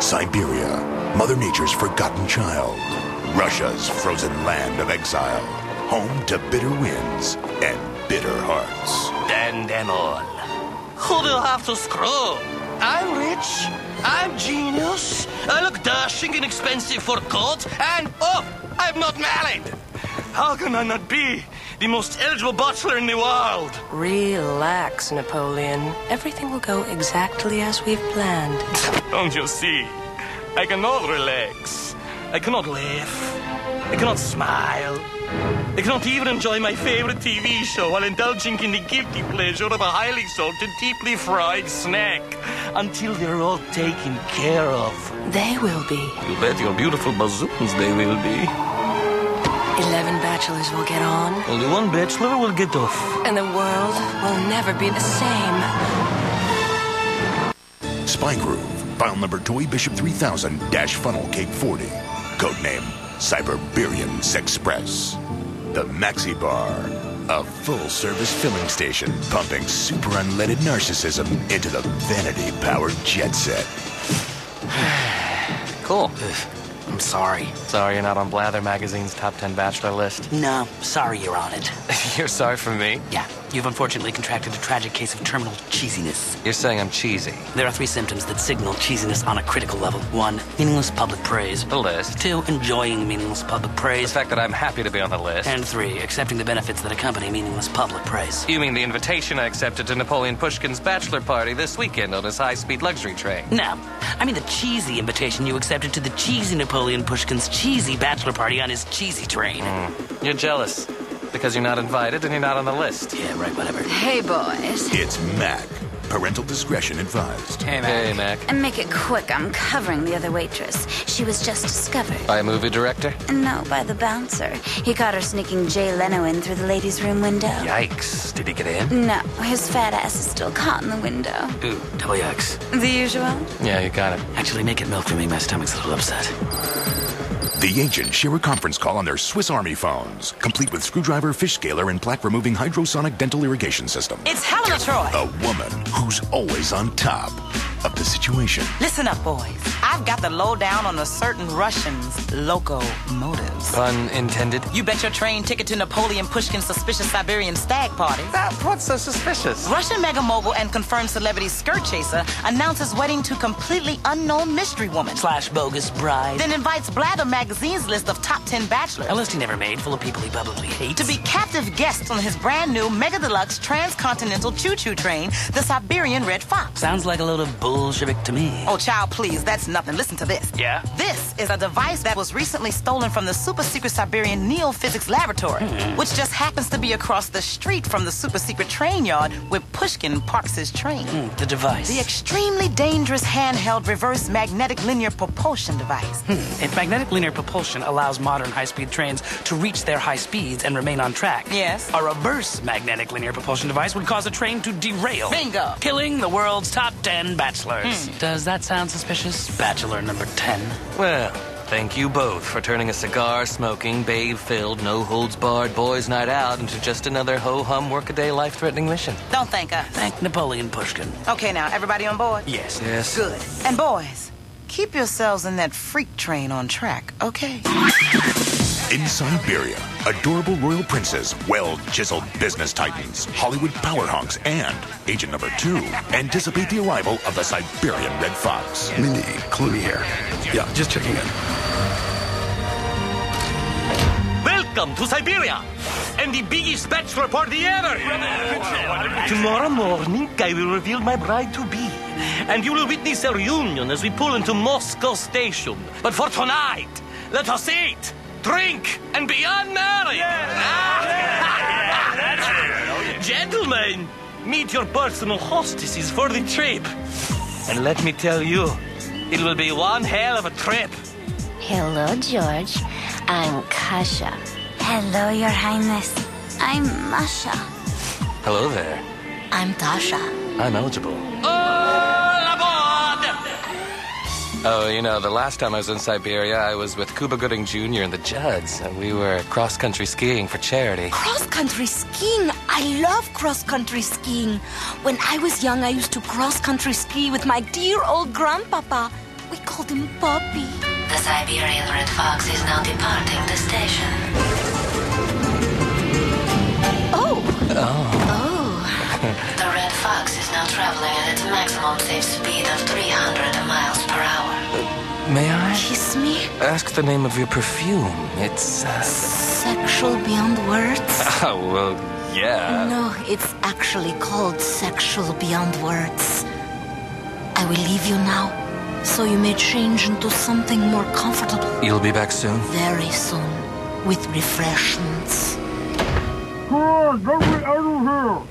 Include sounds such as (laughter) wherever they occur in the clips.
Siberia, Mother Nature's forgotten child. Russia's frozen land of exile. Home to bitter winds and bitter hearts. Damn them all. Who you have to screw? I'm rich. I'm genius. I look dashing and expensive for coats. And, oh, I'm not married. How can I not be the most eligible bachelor in the world? Relax, Napoleon. Everything will go exactly as we've planned. (laughs) Don't you see? I cannot relax. I cannot laugh. I cannot smile. I cannot even enjoy my favorite TV show while indulging in the guilty pleasure of a highly salted, deeply fried snack until they're all taken care of. They will be. You bet your beautiful bazooms they will be. Eleven bachelors will get on, Only one bachelor will get off. and the world will never be the same. Spy Groove, file number Toy Bishop 3000 dash funnel cake 40. Codename Cyberians Express. The Maxi Bar, a full service filling station pumping super unleaded narcissism into the vanity powered jet set. (sighs) Cool. I'm sorry. Sorry you're not on Blather Magazine's top 10 bachelor list. No, sorry you're on it. (laughs) you're sorry for me? Yeah, you've unfortunately contracted a tragic case of terminal cheesiness. You're saying I'm cheesy. There are three symptoms that signal cheesiness on a critical level. One, meaningless public praise. The list. Two, enjoying meaningless public praise. The fact that I'm happy to be on the list. And three, accepting the benefits that accompany meaningless public praise. you mean the invitation I accepted to Napoleon Pushkin's bachelor party this weekend on his high-speed luxury train? No, I mean the cheesy invitation you accepted to the cheesy Napoleon Pushkin's cheesy bachelor party on his cheesy train. Hmm. You're jealous because you're not invited and you're not on the list. Yeah, right, whatever. Hey, boys. It's Mac. Parental discretion advised. Hey, Hey, Mac. And make it quick. I'm covering the other waitress. She was just discovered. By a movie director? No, by the bouncer. He caught her sneaking Jay Leno in through the ladies' room window. Yikes. Did he get in? No, his fat ass is still caught in the window. Ooh, double X. The usual? Yeah, you got it. Actually, make it milk for me. My stomach's a little upset. The agents share a conference call on their Swiss Army phones, complete with screwdriver, fish scaler, and plaque removing hydrosonic dental irrigation system. It's Helena Troy. A woman who's always on top of the situation. Listen up, boys. I've got the lowdown on a certain Russian's locomotives. Pun intended. You bet your train ticket to Napoleon Pushkin's suspicious Siberian stag party. That, what's so suspicious? Russian mega mogul and confirmed celebrity skirt chaser announces wedding to completely unknown mystery woman. Slash bogus bride. Then invites Blather magazine's list of top 10 bachelors. A list he never made, full of people he publicly hates. to be captive guests on his brand new mega deluxe transcontinental choo choo train, the Siberian Red Fox. Sounds like a load of Bolshevik to me. Oh, child, please, that's nothing. And listen to this. Yeah? This is a device that was recently stolen from the super secret Siberian Neophysics Laboratory, hmm. which just happens to be across the street from the super secret train yard where Pushkin parks his train. Hmm, the device. The extremely dangerous handheld reverse magnetic linear propulsion device. Hmm, if magnetic linear propulsion allows modern high-speed trains to reach their high speeds and remain on track, Yes. a reverse magnetic linear propulsion device would cause a train to derail. Bingo. Killing the world's top 10 bachelors. Hmm. Does that sound suspicious? Bachelor number 10. Well, thank you both for turning a cigar smoking, babe filled, no holds barred boys' night out into just another ho hum workaday life threatening mission. Don't thank us. Thank Napoleon Pushkin. Okay, now, everybody on board? Yes. Yes. Good. And boys, keep yourselves in that freak train on track, okay? In Siberia, adorable royal princes, well chiseled business titans, Hollywood power hunks, and agent number two anticipate the arrival of the Siberian Red Fox. Mindy, Clooney here. Yeah, just checking in. Welcome to Siberia and the biggest bachelor party ever. Tomorrow morning, I will reveal my bride to be, and you will witness a reunion as we pull into Moscow Station. But for tonight, let us eat, drink, and be unmarried. Gentlemen, meet your personal hostesses for the trip. And let me tell you, it will be one hell of a trip. Hello, George. I'm Kasha. Hello, Your Highness. I'm Masha. Hello there. I'm Tasha. I'm eligible. Oh, Oh, you know, the last time I was in Siberia, I was with Cuba Gooding Jr. and the Judds, and we were cross country skiing for charity. Cross country skiing. I love cross country skiing. When I was young, I used to cross country ski with my dear old grandpapa. We called called him Poppy. The Siberian Red Fox is now departing the station. Oh! Oh. oh. (laughs) the Red Fox is now traveling at its maximum safe speed of 300 miles per hour. May I? Kiss me? Ask the name of your perfume. It's. Uh... Sexual beyond words? Oh, (laughs) well, yeah. No, it's actually called sexual beyond words. I will leave you now, so you may change into something more comfortable. You'll be back soon? Very soon, with refreshments. Come on, get me out of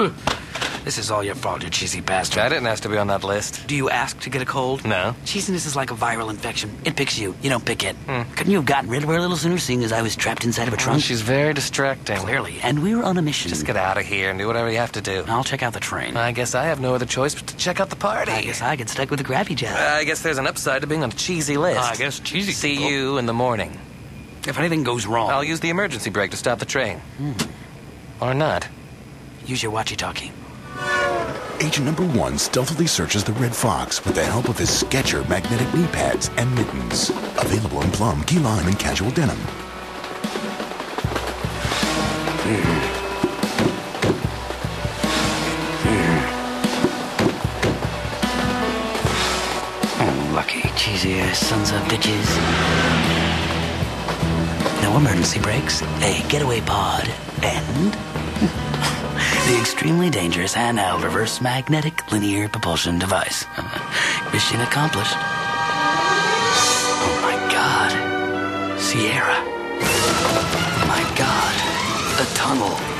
here! (laughs) This is all your fault, you cheesy bastard. I didn't ask to be on that list. Do you ask to get a cold? No. Cheesiness is like a viral infection. It picks you. You don't pick it. Hmm. Couldn't you have gotten rid of her a little sooner, seeing as I was trapped inside of a Well, trunk? she's very distracting. Clearly. And we were on a mission. Just get out of here and do whatever you have to do. I'll check out the train. I guess I have no other choice but to check out the party. I guess I get stuck with the crappy job. Uh, I guess there's an upside to being on a cheesy list. I guess cheesy See people- you in the morning. If anything goes wrong, I'll use the emergency brake to stop the train. Hmm. Or not. use your walkie-talkie. Agent number one stealthily searches the Red Fox with the help of his Sketcher magnetic knee pads and mittens. Available in plum, key lime, and casual denim. Hmm. Hmm. Lucky cheesy ass sons of bitches. No emergency brakes, a getaway pod, and the extremely dangerous handheld reverse magnetic linear propulsion device. (laughs) Mission accomplished. Oh my god. Sierra. My god. The tunnel.